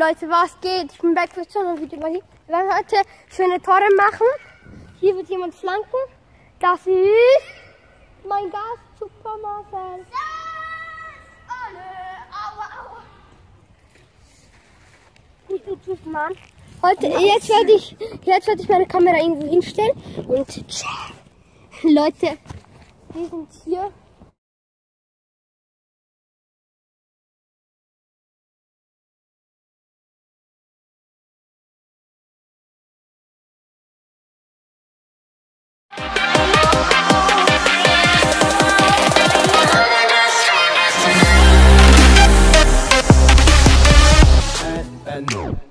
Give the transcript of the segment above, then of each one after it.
Leute, was geht? Ich bin back für so ein Video. Wir werden heute schöne Tore machen. Hier wird jemand flanken. Das ist mein Gast, Super Marcel. Gut, gut, gut, Mann. Heute, jetzt werde ich, jetzt werde ich meine Kamera irgendwo hinstellen und Leute, wir sind hier no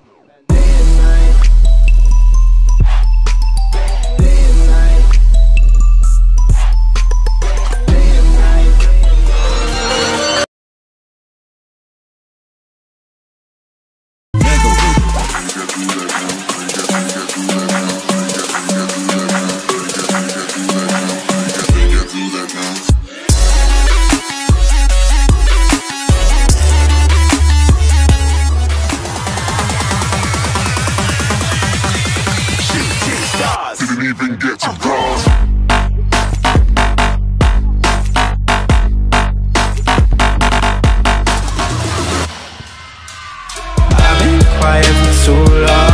didn't even get to God. Quiet for too long